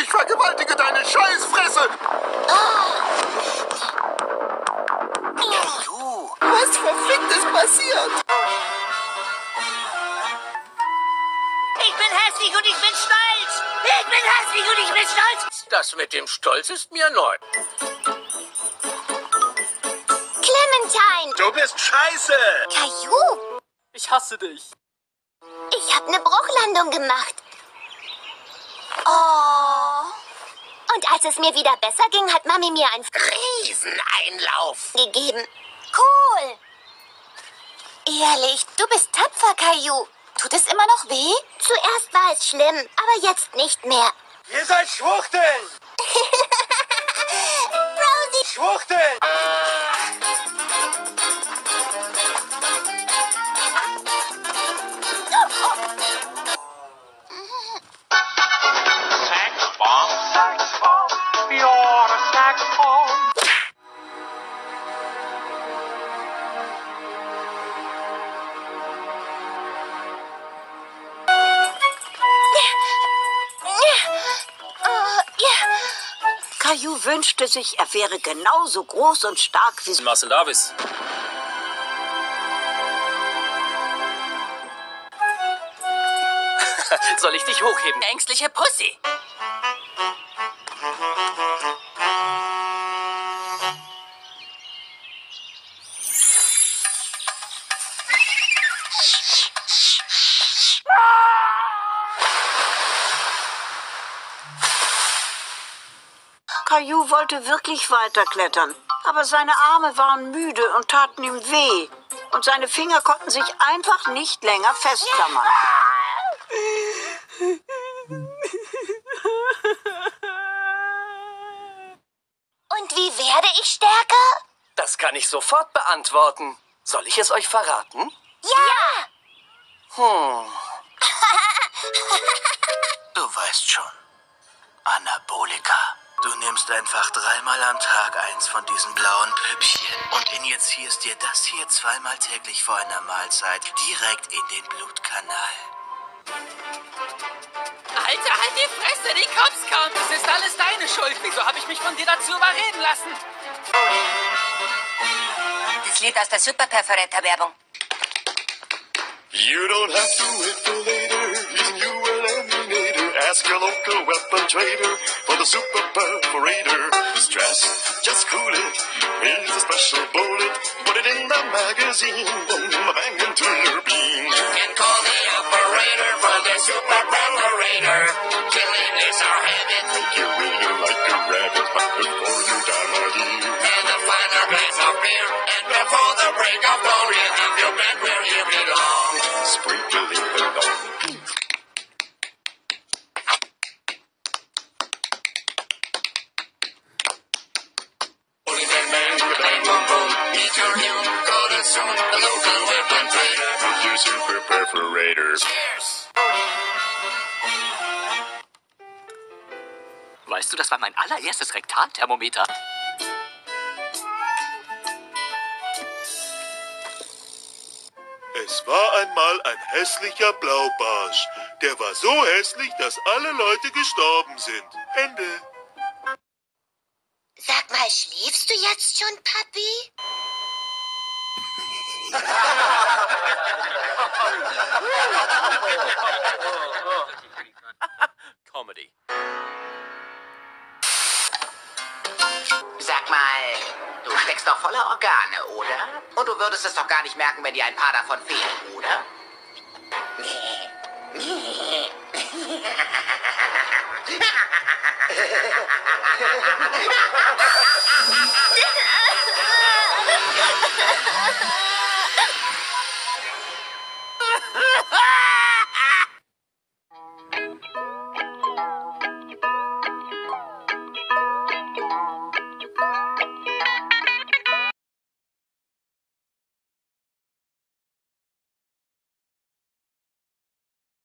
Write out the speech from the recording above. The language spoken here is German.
Ich vergewaltige deine Scheißfresse! Du, Was verfickt ist passiert? Ich bin hässlich und ich bin stolz. Ich bin hässlich und ich bin stolz. das mit dem Stolz ist mir neu. Clementine! Du bist scheiße! Caillou! Ich hasse dich. Ich habe eine Bruchlandung gemacht. Oh. Und als es mir wieder besser ging, hat Mami mir einen Rieseneinlauf. gegeben. Cool. Ehrlich, du bist tapfer, Caillou. Tut es immer noch weh? Zuerst war es schlimm, aber jetzt nicht mehr. Ihr seid Schwuchteln! Rosie! Schwuchteln! Caillou wünschte sich, er wäre genauso groß und stark wie Marcel Davis. Soll ich dich hochheben? ängstliche Pussy. Caillou wollte wirklich weiterklettern, aber seine Arme waren müde und taten ihm weh. Und seine Finger konnten sich einfach nicht länger festklammern. Und wie werde ich stärker? Das kann ich sofort beantworten. Soll ich es euch verraten? Ja! Hm. Du weißt schon. Anabolika. Du nimmst einfach dreimal am Tag eins von diesen blauen Püppchen und injizierst dir das hier zweimal täglich vor einer Mahlzeit direkt in den Blutkanal. Alter, halt die Fresse, die Cops kommen. Das ist alles deine Schuld. Wieso habe ich mich von dir dazu überreden lassen? Das Lied aus der Super Perforator-Werbung. You don't have to wait for Ask your local weapon trader for the super perforator. Stress, just cool it. Here's a special bullet. Put it in the magazine. Then bang into your bean. And call the operator for the super perforator. Cheers. Weißt du, das war mein allererstes Rektalthermometer. Es war einmal ein hässlicher Blaubarsch. Der war so hässlich, dass alle Leute gestorben sind. Ende. Sag mal, schläfst du jetzt schon, Papi? steckst doch voller Organe, oder? Und du würdest es doch gar nicht merken, wenn dir ein paar davon fehlen, oder?